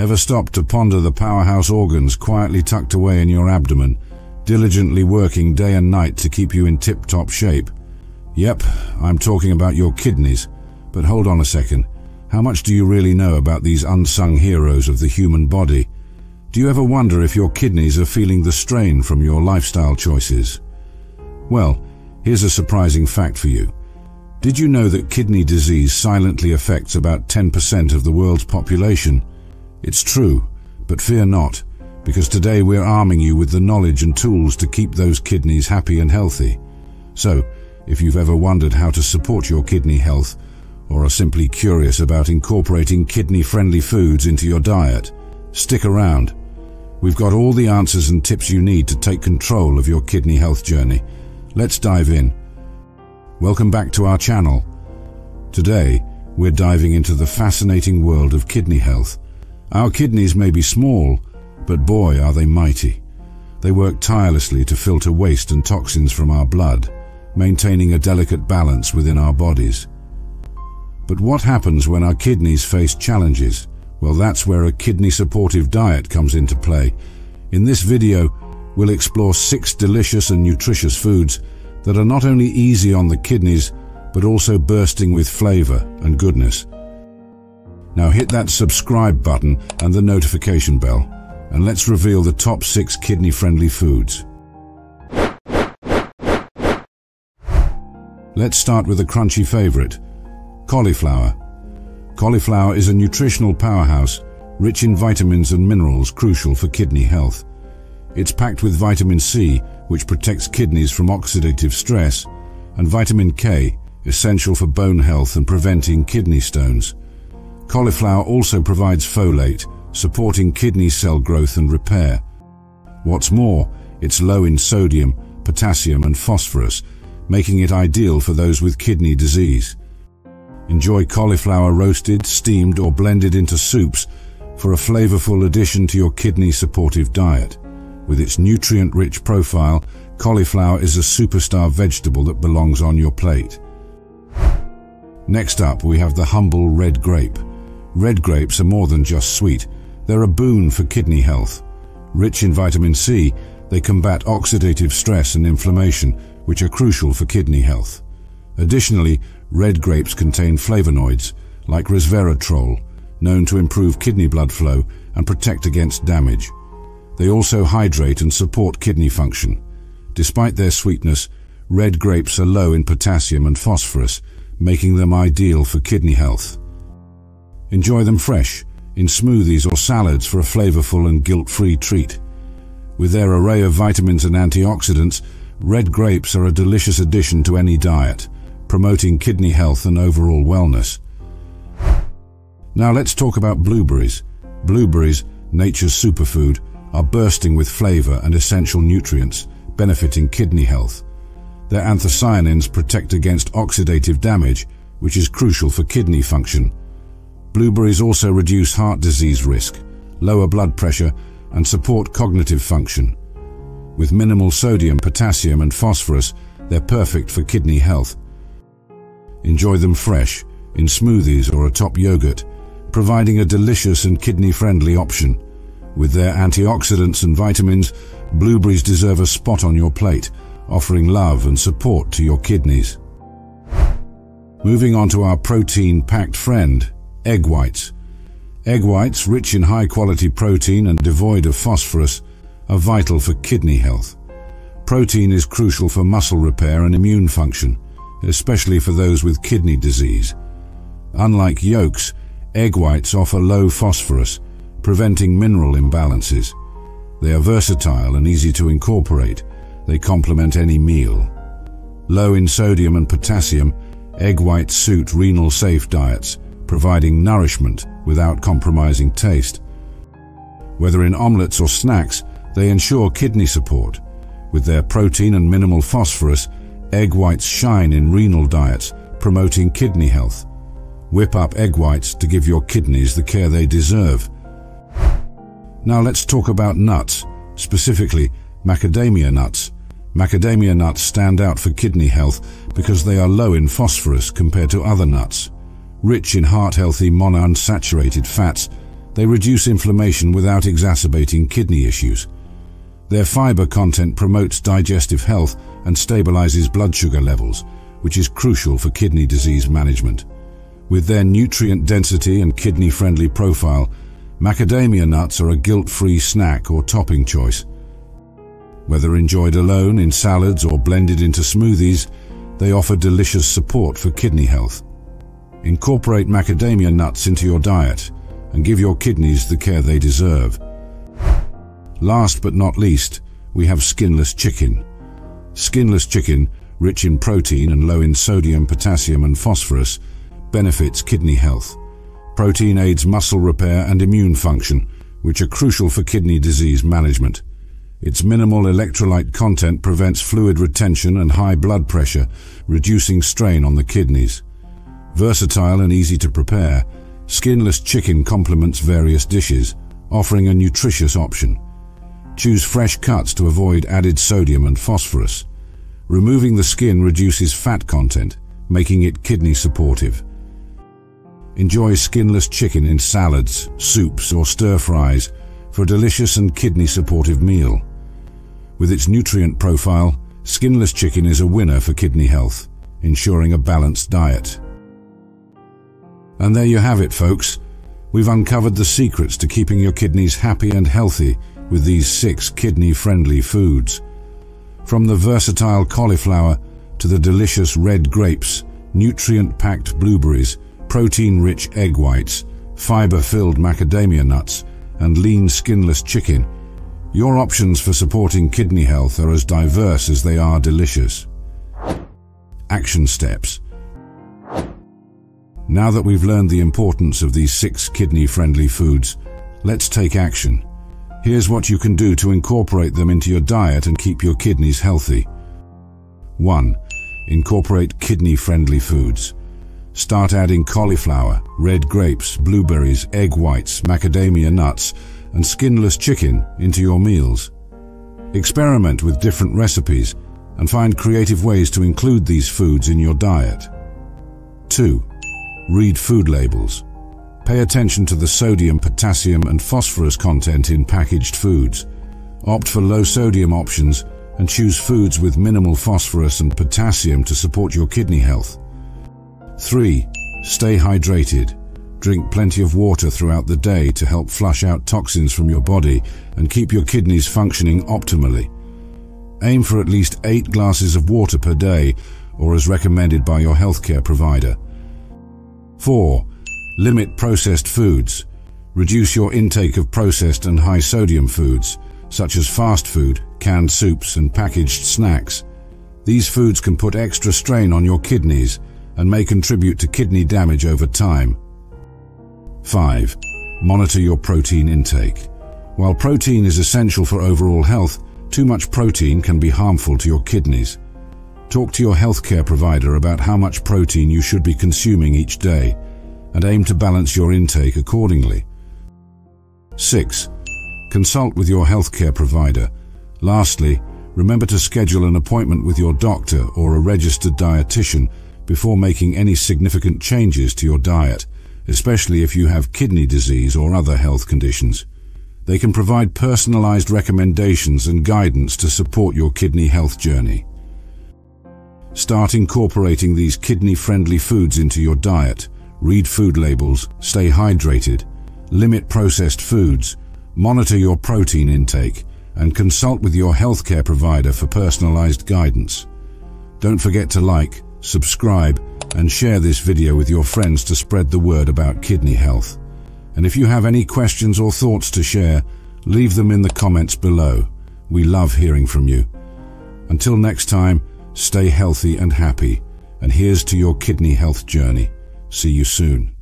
Ever stop to ponder the powerhouse organs quietly tucked away in your abdomen, diligently working day and night to keep you in tip-top shape? Yep, I'm talking about your kidneys. But hold on a second. How much do you really know about these unsung heroes of the human body? Do you ever wonder if your kidneys are feeling the strain from your lifestyle choices? Well, here's a surprising fact for you. Did you know that kidney disease silently affects about 10% of the world's population? It's true, but fear not, because today we're arming you with the knowledge and tools to keep those kidneys happy and healthy. So, if you've ever wondered how to support your kidney health, or are simply curious about incorporating kidney-friendly foods into your diet, stick around. We've got all the answers and tips you need to take control of your kidney health journey. Let's dive in. Welcome back to our channel. Today, we're diving into the fascinating world of kidney health. Our kidneys may be small, but boy are they mighty. They work tirelessly to filter waste and toxins from our blood, maintaining a delicate balance within our bodies. But what happens when our kidneys face challenges? Well, that's where a kidney-supportive diet comes into play. In this video, we'll explore six delicious and nutritious foods that are not only easy on the kidneys, but also bursting with flavor and goodness. Now hit that subscribe button and the notification bell, and let's reveal the top six kidney-friendly foods. Let's start with a crunchy favorite, Cauliflower. Cauliflower is a nutritional powerhouse, rich in vitamins and minerals crucial for kidney health. It's packed with vitamin C, which protects kidneys from oxidative stress, and vitamin K, essential for bone health and preventing kidney stones. Cauliflower also provides folate, supporting kidney cell growth and repair. What's more, it's low in sodium, potassium and phosphorus, making it ideal for those with kidney disease. Enjoy cauliflower roasted, steamed or blended into soups for a flavorful addition to your kidney-supportive diet. With its nutrient-rich profile, cauliflower is a superstar vegetable that belongs on your plate. Next up, we have the humble red grape. Red grapes are more than just sweet. They're a boon for kidney health. Rich in vitamin C, they combat oxidative stress and inflammation, which are crucial for kidney health. Additionally, red grapes contain flavonoids, like resveratrol, known to improve kidney blood flow and protect against damage. They also hydrate and support kidney function. Despite their sweetness, red grapes are low in potassium and phosphorus, making them ideal for kidney health. Enjoy them fresh, in smoothies or salads for a flavorful and guilt-free treat. With their array of vitamins and antioxidants, red grapes are a delicious addition to any diet promoting kidney health and overall wellness. Now let's talk about blueberries. Blueberries, nature's superfood, are bursting with flavor and essential nutrients, benefiting kidney health. Their anthocyanins protect against oxidative damage, which is crucial for kidney function. Blueberries also reduce heart disease risk, lower blood pressure, and support cognitive function. With minimal sodium, potassium, and phosphorus, they're perfect for kidney health. Enjoy them fresh, in smoothies or atop yogurt, providing a delicious and kidney-friendly option. With their antioxidants and vitamins, blueberries deserve a spot on your plate, offering love and support to your kidneys. Moving on to our protein-packed friend, egg whites. Egg whites, rich in high-quality protein and devoid of phosphorus, are vital for kidney health. Protein is crucial for muscle repair and immune function, especially for those with kidney disease. Unlike yolks, egg whites offer low phosphorus, preventing mineral imbalances. They are versatile and easy to incorporate. They complement any meal. Low in sodium and potassium, egg whites suit renal-safe diets, providing nourishment without compromising taste. Whether in omelets or snacks, they ensure kidney support. With their protein and minimal phosphorus, Egg whites shine in renal diets, promoting kidney health. Whip up egg whites to give your kidneys the care they deserve. Now let's talk about nuts, specifically macadamia nuts. Macadamia nuts stand out for kidney health because they are low in phosphorus compared to other nuts. Rich in heart-healthy monounsaturated fats, They reduce inflammation without exacerbating kidney issues. Their fiber content promotes digestive health and stabilizes blood sugar levels, which is crucial for kidney disease management. With their nutrient density and kidney-friendly profile, macadamia nuts are a guilt-free snack or topping choice. Whether enjoyed alone, in salads or blended into smoothies, they offer delicious support for kidney health. Incorporate macadamia nuts into your diet and give your kidneys the care they deserve. Last but not least, we have skinless chicken. Skinless chicken, rich in protein and low in sodium, potassium and phosphorus, benefits kidney health. Protein aids muscle repair and immune function, which are crucial for kidney disease management. Its minimal electrolyte content prevents fluid retention and high blood pressure, reducing strain on the kidneys. Versatile and easy to prepare, skinless chicken complements various dishes, offering a nutritious option. Choose fresh cuts to avoid added sodium and phosphorus. Removing the skin reduces fat content, making it kidney supportive. Enjoy skinless chicken in salads, soups or stir-fries for a delicious and kidney-supportive meal. With its nutrient profile, skinless chicken is a winner for kidney health, ensuring a balanced diet. And there you have it, folks. We've uncovered the secrets to keeping your kidneys happy and healthy with these six kidney-friendly foods. From the versatile cauliflower to the delicious red grapes, nutrient-packed blueberries, protein-rich egg whites, fiber-filled macadamia nuts, and lean skinless chicken, your options for supporting kidney health are as diverse as they are delicious. Action steps. Now that we've learned the importance of these six kidney-friendly foods, let's take action. Here's what you can do to incorporate them into your diet and keep your kidneys healthy. 1. Incorporate kidney-friendly foods. Start adding cauliflower, red grapes, blueberries, egg whites, macadamia nuts, and skinless chicken into your meals. Experiment with different recipes and find creative ways to include these foods in your diet. 2. Read food labels. Pay attention to the sodium, potassium and phosphorus content in packaged foods. Opt for low sodium options and choose foods with minimal phosphorus and potassium to support your kidney health. 3. Stay hydrated. Drink plenty of water throughout the day to help flush out toxins from your body and keep your kidneys functioning optimally. Aim for at least 8 glasses of water per day or as recommended by your healthcare provider. 4. Limit processed foods. Reduce your intake of processed and high sodium foods, such as fast food, canned soups and packaged snacks. These foods can put extra strain on your kidneys and may contribute to kidney damage over time. 5. Monitor your protein intake. While protein is essential for overall health, too much protein can be harmful to your kidneys. Talk to your healthcare provider about how much protein you should be consuming each day and aim to balance your intake accordingly. 6. Consult with your healthcare provider. Lastly, remember to schedule an appointment with your doctor or a registered dietitian before making any significant changes to your diet especially if you have kidney disease or other health conditions. They can provide personalized recommendations and guidance to support your kidney health journey. Start incorporating these kidney-friendly foods into your diet. Read food labels, stay hydrated, limit processed foods, monitor your protein intake, and consult with your healthcare provider for personalized guidance. Don't forget to like, subscribe, and share this video with your friends to spread the word about kidney health. And if you have any questions or thoughts to share, leave them in the comments below. We love hearing from you. Until next time, stay healthy and happy, and here's to your kidney health journey. See you soon.